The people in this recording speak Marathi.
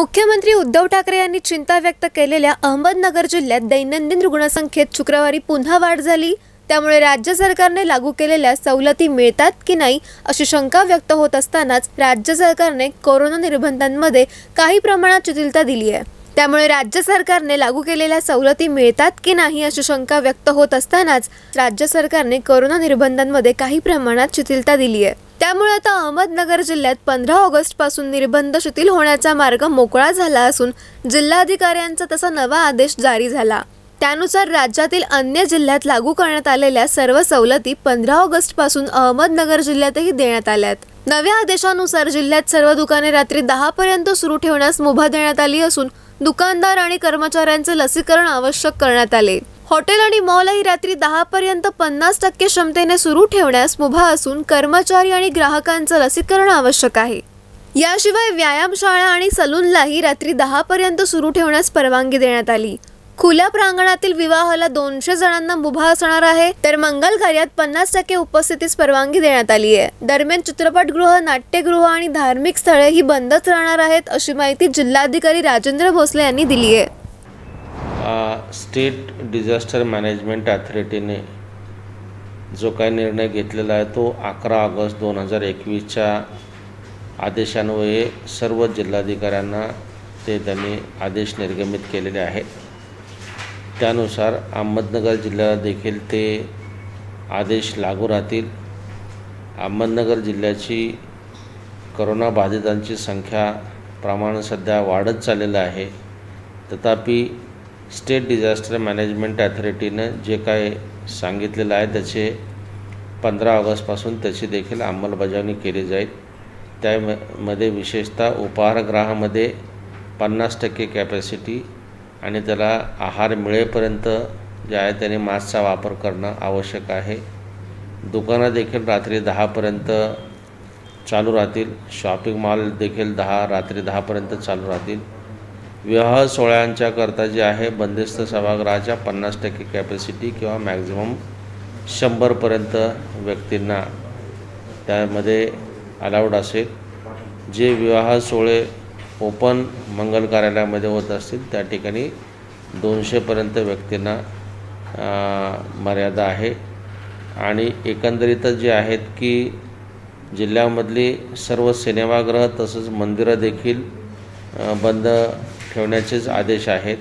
मुख्यमंत्री उद्धव ठाकरे यांनी चिंता व्यक्त केलेल्या अहमदनगर जिल्ह्यात दैनंदिन रुग्णसंख्येत शुक्रवारी पुन्हा वाढ झाली. त्यामुळे राज्य सरकारने लागू केलेल्या सवलती मिळतात की नाही अशी शंका व्यक्त होत असतानाच राज्य सरकारने कोरोना निर्बंधांमध्ये काही प्रमाणात शिथिलता दिली आहे. त्यामुळे राज्य सरकारने लागू केलेल्या सवलती मिळतात की नाही अशी शंका व्यक्त होत असतानाच राज्य सरकारने कोरोना निर्बंधांमध्ये काही प्रमाणात शिथिलता दिली आहे. त्यामुळे आता अहमदनगर जिल्ह्यात पंधरा ऑगस्टपासून निर्बंध शिथिल होण्याचा मार्ग मोकळा झाला असून जिल्हाधिकाऱ्यांचा तसा नवा आदेश जारी झाला. त्यानुसार राज्यातील अन्य जिल्ह्यात लागू करण्यात आलेल्या सर्व सवलती पंधरा ऑगस्टपासून अहमदनगर जिल्ह्यातही देण्यात आल्यात. नव्या आदेशानुसार जिल्ह्यात सर्व दुकाने रात्री दहा पर्यंत सुरू ठेवण्यास मुभा देण्यात आली असून दुकानदार आणि कर्मचाऱ्यांचे लसीकरण आवश्यक करण्यात आले. हॉटेल आणि मॉलही रात्री दहा पर्यंत पन्नास टक्के क्षमतेने सुरू ठेवण्यास मुभा असून कर्मचारी आणि ग्राहकांचं लसीकरण आवश्यक आहे. याशिवाय व्यायामशाळा आणि सलूनलाही रात्री दहा पर्यंत सुरू ठेवण्यास परवानगी देण्यात आली. खुल्या प्रांगणातील विवाहाला दोनशे जणांना मुभा असणार आहे तर मंगल कार्यात पन्नास टक्के उपस्थितीस परवानगी देण्यात आली आहे. दरम्यान चित्रपटगृह नाट्यगृह आणि धार्मिक स्थळे ही बंदच राहणार आहेत अशी माहिती जिल्हाधिकारी राजेंद्र भोसले यांनी दिली आहे. स्टेट डिझास्टर मॅनेजमेंट अथॉरिटीने जो काही निर्णय घेतलेला आहे तो अकरा ऑगस्ट दोन हजार एकवीसच्या आदेशान्वये सर्व जिल्हाधिकाऱ्यांना ते त्यांनी आदेश निर्गमित केलेले आहेत. त्यानुसार अहमदनगर जिल्ह्याला देखील ते आदेश लागू राहतील. अहमदनगर जिल्ह्याची करोनाबाधितांची संख्या प्रमाण सध्या वाढत चाललेलं आहे. तथापि स्टेट डिझास्टर मॅनेजमेंट अथॉरिटीनं जे काय सांगितलेलं आहे त्याचे पंधरा ऑगस्टपासून त्याची देखील अंमलबजावणी केली जाईल. त्यामध्ये विशेषतः उपाहारगृहामध्ये पन्नास टक्के कॅपॅसिटी आणि त्याला आहार मिळेपर्यंत जे आहे त्याने मास्कचा वापर करणं आवश्यक आहे. दुकानं देखील रात्री दहापर्यंत चालू राहतील. शॉपिंग मॉल देखील दहा रात्री दहापर्यंत चालू राहतील. विवाह सोहळ्यांच्याकरता जे आहे बंदिस्त सभागृहाच्या पन्नास टक्के कॅपॅसिटी किंवा मॅक्झिमम शंभरपर्यंत व्यक्तींना. त्यामध्ये अलाउड असेल. जे विवाह सोहळे ओपन मंगल कार्यालयामध्ये होत असतील त्या ठिकाणी दोनशेपर्यंत व्यक्तींना मर्यादा आहे. आणि एकंदरीतच जे आहेत की जिल्ह्यामधली सर्व सिनेमागृह तसंच मंदिरं देखील बंद ठेवण्याचेच आदेश आहेत.